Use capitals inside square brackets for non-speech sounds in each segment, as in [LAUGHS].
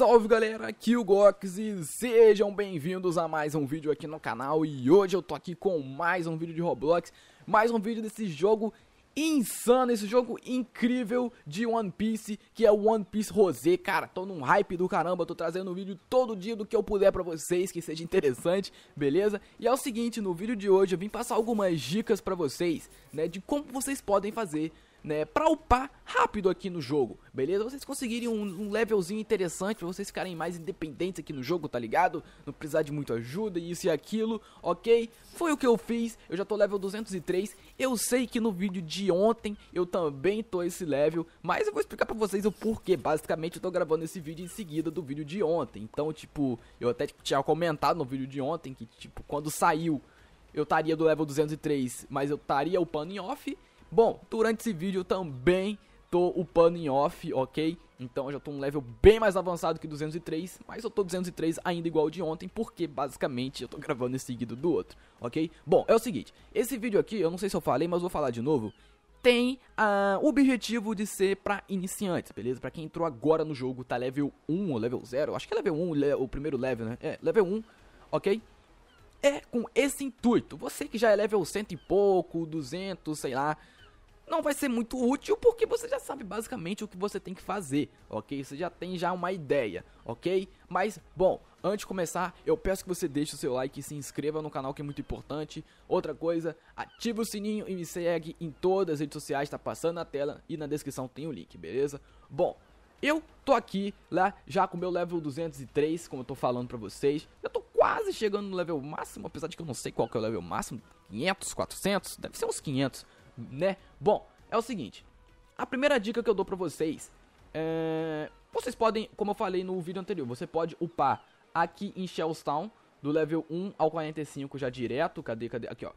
salve galera, aqui o Gox e sejam bem-vindos a mais um vídeo aqui no canal. E hoje eu tô aqui com mais um vídeo de Roblox Mais um vídeo desse jogo insano, esse jogo incrível de One Piece Que é o One Piece Rosé, cara, tô num hype do caramba Tô trazendo um vídeo todo dia do que eu puder pra vocês, que seja interessante, beleza? E é o seguinte, no vídeo de hoje eu vim passar algumas dicas pra vocês, né De como vocês podem fazer né, pra upar rápido aqui no jogo, beleza? Vocês conseguirem um, um levelzinho interessante pra vocês ficarem mais independentes aqui no jogo, tá ligado? Não precisar de muita ajuda, isso e aquilo, ok? Foi o que eu fiz, eu já tô level 203, eu sei que no vídeo de ontem eu também tô esse level, mas eu vou explicar pra vocês o porquê, basicamente eu tô gravando esse vídeo em seguida do vídeo de ontem, então tipo, eu até tinha comentado no vídeo de ontem que tipo, quando saiu eu estaria do level 203, mas eu estaria upando em off, Bom, durante esse vídeo eu também tô upando em off, ok? Então eu já tô um level bem mais avançado que 203, mas eu tô 203 ainda igual de ontem, porque basicamente eu tô gravando esse seguido do outro, ok? Bom, é o seguinte, esse vídeo aqui, eu não sei se eu falei, mas vou falar de novo, tem uh, o objetivo de ser pra iniciantes, beleza? Pra quem entrou agora no jogo, tá level 1 ou level 0, acho que é level 1 o primeiro level, né? É, level 1, ok? É com esse intuito, você que já é level 100 e pouco, 200, sei lá não vai ser muito útil porque você já sabe basicamente o que você tem que fazer, ok? Você já tem já uma ideia, ok? Mas, bom, antes de começar, eu peço que você deixe o seu like e se inscreva no canal que é muito importante. Outra coisa, ative o sininho e me segue em todas as redes sociais, tá passando na tela e na descrição tem o link, beleza? Bom, eu tô aqui lá já com meu level 203, como eu tô falando pra vocês. Eu tô quase chegando no level máximo, apesar de que eu não sei qual que é o level máximo. 500, 400, deve ser uns 500 né? Bom, é o seguinte. A primeira dica que eu dou pra vocês é... Vocês podem, como eu falei no vídeo anterior, você pode upar aqui em Shellstown, do level 1 ao 45 já direto. Cadê, cadê? Aqui, ó.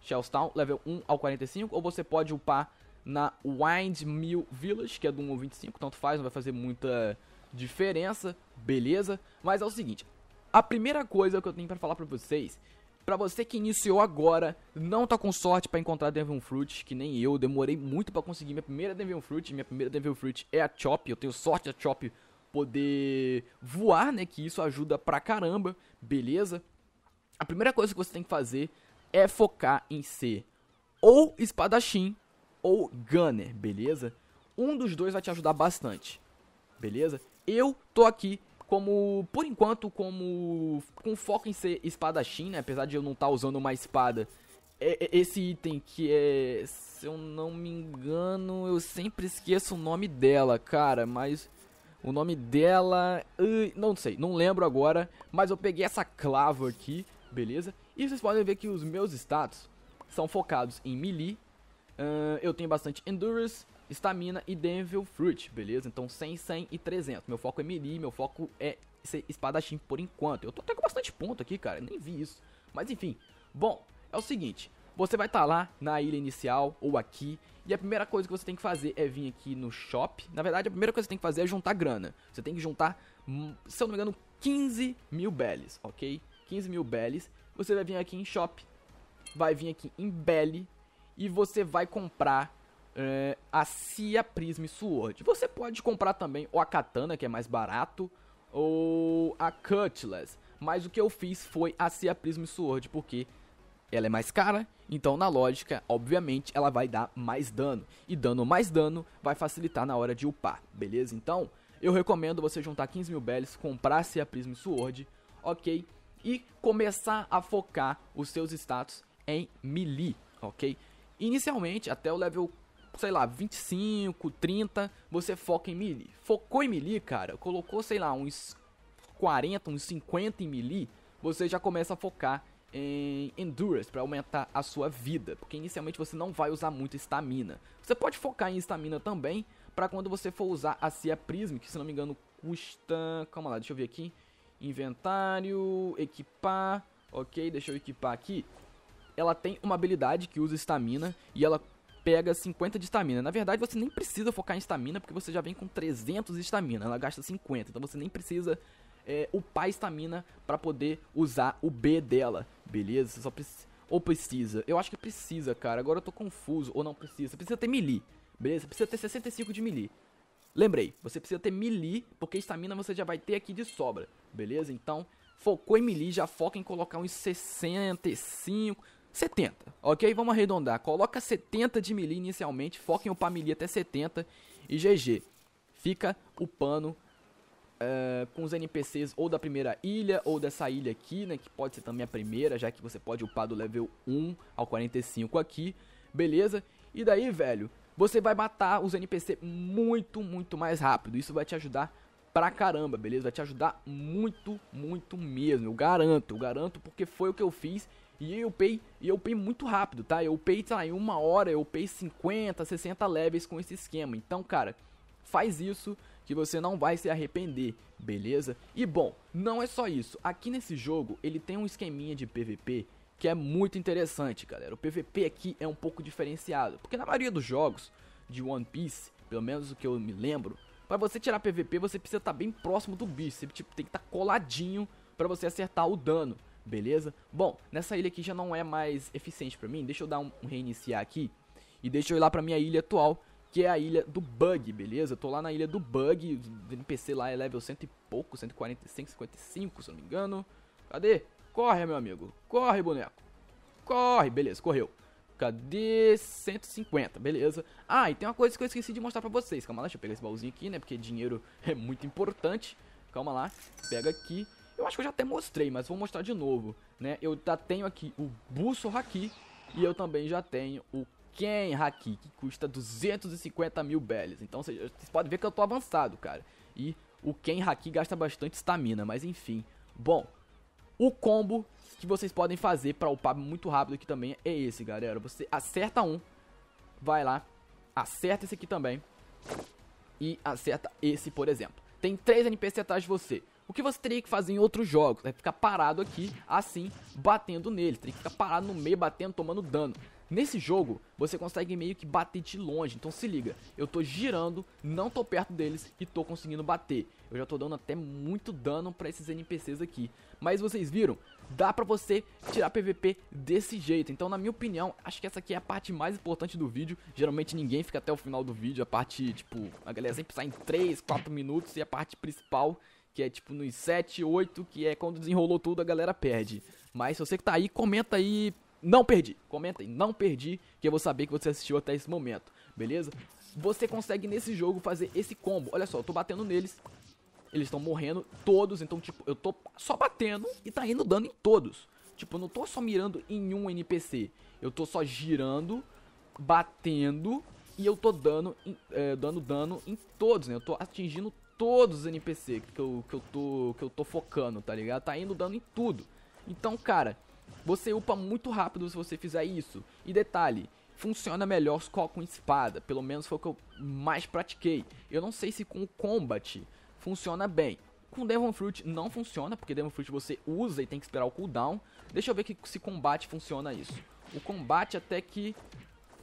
Shellstown, level 1 ao 45. Ou você pode upar na Windmill Village, que é do 1 ao 25. Tanto faz, não vai fazer muita diferença, beleza? Mas é o seguinte, a primeira coisa que eu tenho pra falar pra vocês Pra você que iniciou agora, não tá com sorte para encontrar Devil Fruit, que nem eu, demorei muito para conseguir minha primeira Devil Fruit, minha primeira Devil Fruit é a Chop, eu tenho sorte a Chop poder voar, né, que isso ajuda pra caramba, beleza? A primeira coisa que você tem que fazer é focar em ser ou espadachim ou gunner, beleza? Um dos dois vai te ajudar bastante, beleza? Eu tô aqui como, por enquanto, como com foco em ser espadachim, né? Apesar de eu não estar tá usando uma espada. É, é, esse item que é, se eu não me engano, eu sempre esqueço o nome dela, cara, mas o nome dela, uh, não sei, não lembro agora, mas eu peguei essa clava aqui, beleza? E vocês podem ver que os meus status são focados em melee, uh, eu tenho bastante endurance, estamina e Devil Fruit, beleza? Então 100, 100 e 300. Meu foco é melee, meu foco é ser espadachim por enquanto. Eu tô até com bastante ponto aqui, cara, nem vi isso. Mas enfim, bom, é o seguinte. Você vai estar tá lá na ilha inicial ou aqui e a primeira coisa que você tem que fazer é vir aqui no shop. Na verdade, a primeira coisa que você tem que fazer é juntar grana. Você tem que juntar, hum, se eu não me engano, 15 mil bellies, ok? 15 mil bellies. Você vai vir aqui em shop, vai vir aqui em belly e você vai comprar é, a Cia Prism Sword. Você pode comprar também a Katana, que é mais barato, ou a Cutlass. Mas o que eu fiz foi a Cia Prism Sword, porque ela é mais cara, então na lógica, obviamente, ela vai dar mais dano. E dando mais dano vai facilitar na hora de upar, beleza? Então, eu recomendo você juntar 15 mil bells, comprar a Cia Prism Sword, ok? E começar a focar os seus status em melee, ok? Inicialmente, até o level sei lá, 25, 30, você foca em melee. Focou em melee, cara, colocou, sei lá, uns 40, uns 50 em melee, você já começa a focar em Endurance para aumentar a sua vida, porque inicialmente você não vai usar muito estamina. Você pode focar em estamina também para quando você for usar a Cia Prism, que se não me engano custa, calma lá, deixa eu ver aqui, inventário, equipar, ok, deixa eu equipar aqui. Ela tem uma habilidade que usa estamina e ela pega 50 de estamina. Na verdade, você nem precisa focar em estamina, porque você já vem com 300 de estamina. Ela gasta 50, então você nem precisa é, upar estamina para poder usar o B dela, beleza? Você só precisa... Ou precisa? Eu acho que precisa, cara. Agora eu tô confuso. Ou não precisa. Precisa ter melee, beleza? Precisa ter 65 de melee. lembrei, você precisa ter melee, porque estamina você já vai ter aqui de sobra, beleza? Então, focou em melee, já foca em colocar uns 65, 70, ok? Vamos arredondar, coloca 70 de melee inicialmente, foca em upar melee até 70 e GG. Fica upando Uh, com os NPCs ou da primeira ilha ou dessa ilha aqui, né, que pode ser também a primeira, já que você pode upar do level 1 ao 45 aqui, beleza? E daí, velho, você vai matar os NPC muito, muito mais rápido. Isso vai te ajudar pra caramba, beleza? Vai te ajudar muito, muito mesmo. Eu garanto, eu garanto porque foi o que eu fiz e eu upei, e eu upei muito rápido, tá? Eu upei, em uma hora, eu upei 50, 60 levels com esse esquema. Então, cara, faz isso que você não vai se arrepender, beleza? E bom, não é só isso. Aqui nesse jogo, ele tem um esqueminha de PVP que é muito interessante, galera. O PVP aqui é um pouco diferenciado, porque na maioria dos jogos de One Piece, pelo menos o que eu me lembro, para você tirar PVP você precisa estar tá bem próximo do bicho, você tipo, tem que estar tá coladinho para você acertar o dano, beleza? Bom, nessa ilha aqui já não é mais eficiente para mim, deixa eu dar um reiniciar aqui e deixa eu ir lá pra minha ilha atual, que é a ilha do Bug, beleza? Eu tô lá na ilha do Bug, o NPC lá é level cento e pouco, 145, 55, se eu não me engano. Cadê? Corre, meu amigo. Corre, boneco. Corre. Beleza, correu. Cadê 150? Beleza. Ah, e tem uma coisa que eu esqueci de mostrar pra vocês. Calma lá, deixa eu pegar esse baúzinho aqui, né? Porque dinheiro [LAUGHS] é muito importante. Calma lá. Pega aqui. Eu acho que eu já até mostrei, mas vou mostrar de novo, né? Eu já tenho aqui o Busso Haki e eu também já tenho o Ken Haki, que custa 250 mil bells. Então vocês podem ver que eu tô avançado, cara. E o Ken Haki gasta bastante estamina, mas enfim. Bom, o combo que vocês podem fazer para upar muito rápido aqui também é esse, galera. Você acerta um, vai lá, acerta esse aqui também e acerta esse, por exemplo. Tem três NPC atrás de você. O que você teria que fazer em outros jogos é ficar parado aqui, assim, batendo neles. Teria que ficar parado no meio, batendo, tomando dano. Nesse jogo, você consegue meio que bater de longe. Então se liga, eu tô girando, não tô perto deles e tô conseguindo bater. Eu já tô dando até muito dano pra esses NPCs aqui. Mas vocês viram? Dá pra você tirar PVP desse jeito. Então na minha opinião, acho que essa aqui é a parte mais importante do vídeo. Geralmente ninguém fica até o final do vídeo. A parte, tipo, a galera sempre sai em 3, 4 minutos. E a parte principal, que é tipo nos 7, 8, que é quando desenrolou tudo a galera perde. Mas se você que tá aí, comenta aí não perdi. Comenta aí, não perdi, que eu vou saber que você assistiu até esse momento, beleza? Você consegue nesse jogo fazer esse combo. Olha só, eu tô batendo neles, eles estão morrendo todos, então tipo, eu tô só batendo e tá indo dano em todos. Tipo, eu não tô só mirando em um NPC, eu tô só girando, batendo e eu tô dando, é, dando dano em todos, né? Eu tô atingindo todos os NPC que eu, que eu, tô, que eu tô focando, tá ligado? Tá indo dano em tudo. Então, cara, você upa muito rápido se você fizer isso. E detalhe, funciona melhor só com espada, pelo menos foi o que eu mais pratiquei. Eu não sei se com combat funciona bem. Com Demon Fruit não funciona, porque Demon Fruit você usa e tem que esperar o cooldown. Deixa eu ver que se combate funciona isso. O combate até que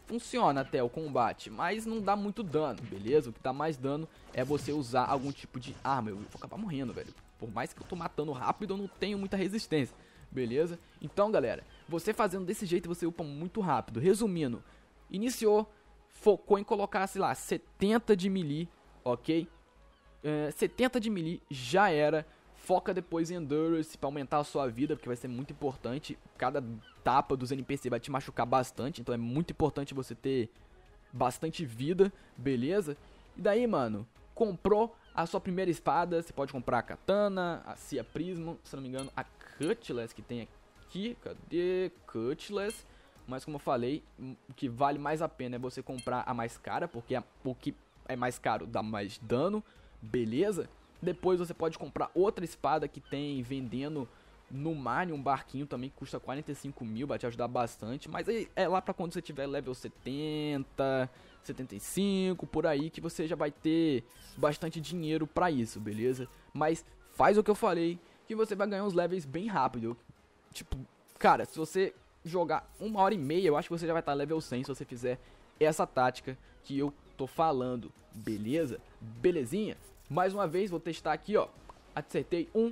funciona até o combate, mas não dá muito dano, beleza? O que dá mais dano é você usar algum tipo de arma. Eu vou acabar morrendo, velho. Por mais que eu tô matando rápido, eu não tenho muita resistência beleza? Então, galera, você fazendo desse jeito, você upa muito rápido. Resumindo, iniciou, focou em colocar, sei lá, 70 de melee, ok? É, 70 de melee já era. Foca depois em Endurance para aumentar a sua vida, porque vai ser muito importante. Cada tapa dos NPC vai te machucar bastante, então é muito importante você ter bastante vida, beleza? E daí, mano, comprou a sua primeira espada, você pode comprar a katana, a Cia Prisma, se não me engano, a Cutlass que tem aqui, cadê? Cutlass, mas como eu falei, o que vale mais a pena é você comprar a mais cara, porque a, o que é mais caro dá mais dano, beleza? Depois você pode comprar outra espada que tem vendendo no mar, um barquinho também que custa 45 mil, vai te ajudar bastante. Mas é lá pra quando você tiver level 70, 75, por aí, que você já vai ter bastante dinheiro pra isso, beleza? Mas faz o que eu falei, que você vai ganhar uns levels bem rápido. Tipo, cara, se você jogar uma hora e meia, eu acho que você já vai estar level 100 se você fizer essa tática que eu tô falando, beleza? Belezinha? Mais uma vez, vou testar aqui, ó. Acertei um,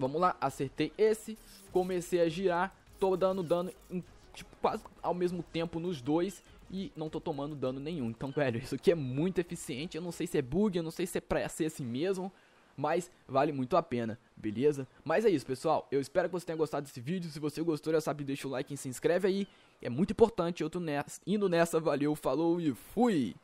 Vamos lá, acertei esse, comecei a girar, tô dando dano em, tipo, quase ao mesmo tempo nos dois e não tô tomando dano nenhum. Então, [LAUGHS] velho, isso aqui é muito eficiente. Eu não sei se é bug, eu não sei se é pra ser assim mesmo, mas vale muito a pena, beleza? Mas é isso, pessoal. Eu espero que você tenha gostado desse vídeo. Se você gostou, já sabe, deixa o like e se inscreve aí. É muito importante. Eu tô nessa, indo nessa, valeu, falou e fui!